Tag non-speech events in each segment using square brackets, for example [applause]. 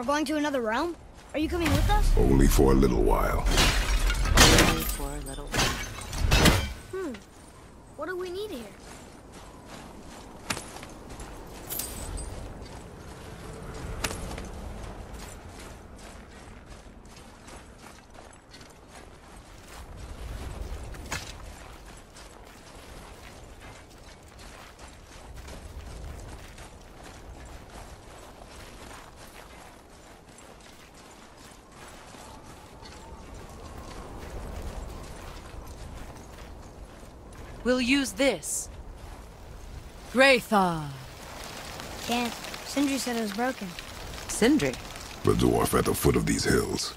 We're going to another realm? Are you coming with us? Only for a little while. Only for a little while. Hmm. What do we need here? We'll use this. Graythaw. Can't. Sindri said it was broken. Sindri. The dwarf at the foot of these hills.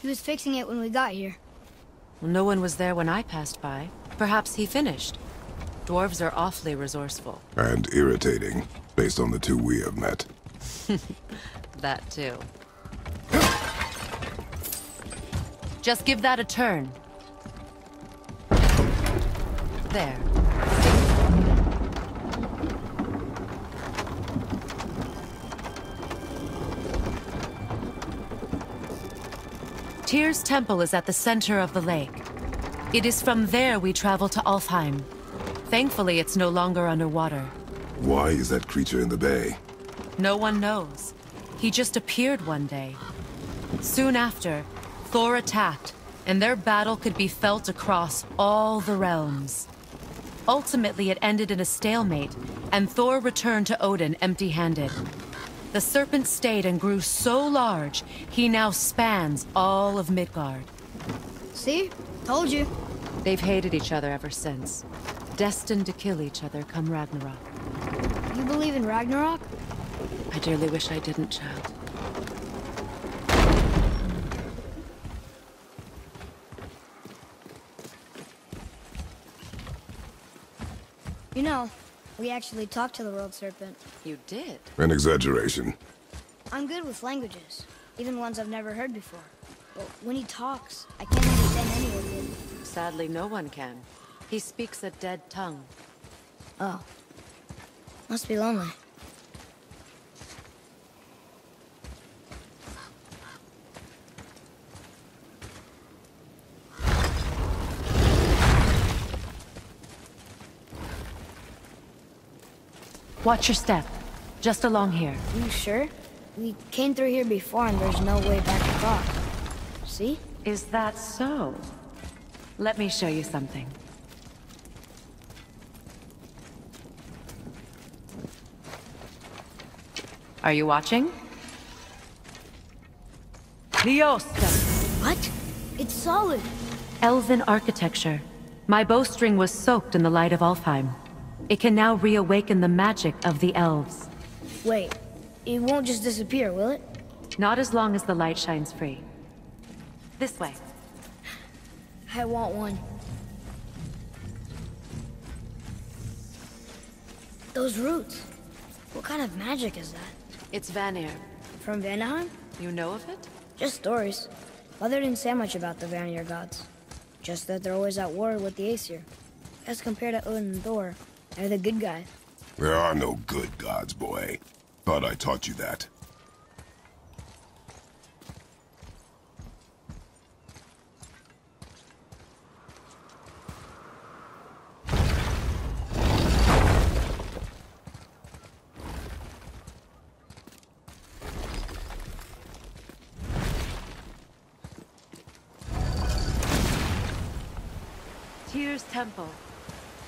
He was fixing it when we got here. No one was there when I passed by. Perhaps he finished. Dwarves are awfully resourceful. And irritating, based on the two we have met. [laughs] that too. Just give that a turn. There. Tyr's temple is at the center of the lake. It is from there we travel to Alfheim. Thankfully, it's no longer underwater. Why is that creature in the bay? No one knows. He just appeared one day. Soon after, Thor attacked, and their battle could be felt across all the realms. Ultimately, it ended in a stalemate, and Thor returned to Odin empty-handed. The serpent stayed and grew so large, he now spans all of Midgard. See? Told you. They've hated each other ever since. Destined to kill each other come Ragnarok. You believe in Ragnarok? I dearly wish I didn't, child. You know, we actually talked to the World Serpent. You did? An exaggeration. I'm good with languages, even ones I've never heard before. But when he talks, I can't understand any of it. Sadly, no one can. He speaks a dead tongue. Oh. Must be lonely. Watch your step. Just along here. You sure? We came through here before and there's no way back across. See? Is that so? Let me show you something. Are you watching? Ljósta! What? It's solid. Elven architecture. My bowstring was soaked in the light of Alfheim. It can now reawaken the magic of the elves. Wait, it won't just disappear, will it? Not as long as the light shines free. This way. I want one. Those roots. What kind of magic is that? It's Vanir. From Vanaheim? You know of it? Just stories. Mother didn't say much about the Vanir gods. Just that they're always at war with the Aesir. As compared to Odin and Thor, they're the good guys. There are no good gods, boy. Thought I taught you that. Tyr's temple.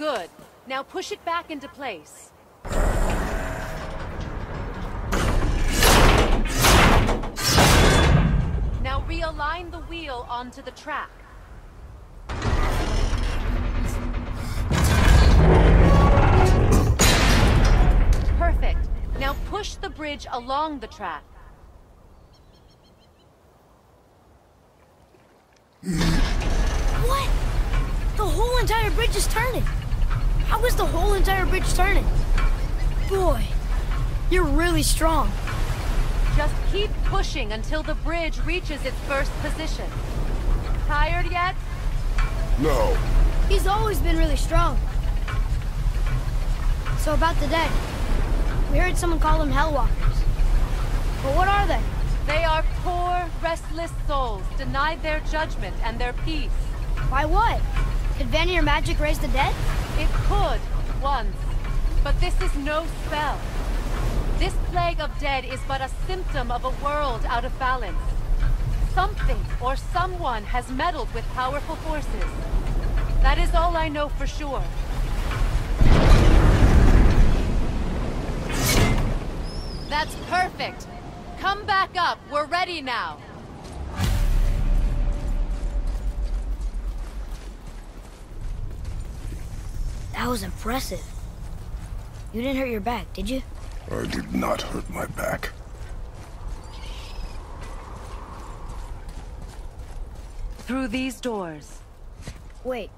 Good. Now push it back into place. Now realign the wheel onto the track. Perfect. Now push the bridge along the track. What? The whole entire bridge is turning. How is the whole entire bridge turning? Boy, you're really strong. Just keep pushing until the bridge reaches its first position. Tired yet? No. He's always been really strong. So about the dead. We heard someone call them Hellwalkers. But what are they? They are poor, restless souls, denied their judgment and their peace. By what? Could Vanir magic raise the dead? It could, once. But this is no spell. This plague of dead is but a symptom of a world out of balance. Something or someone has meddled with powerful forces. That is all I know for sure. That's perfect. Come back up. We're ready now. Was impressive. You didn't hurt your back, did you? I did not hurt my back. Through these doors. Wait,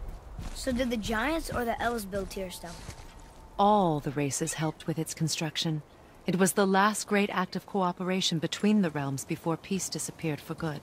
so did the Giants or the Elves build Tyr Stone? All the races helped with its construction. It was the last great act of cooperation between the realms before peace disappeared for good.